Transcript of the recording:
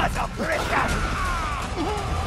Not a pressure!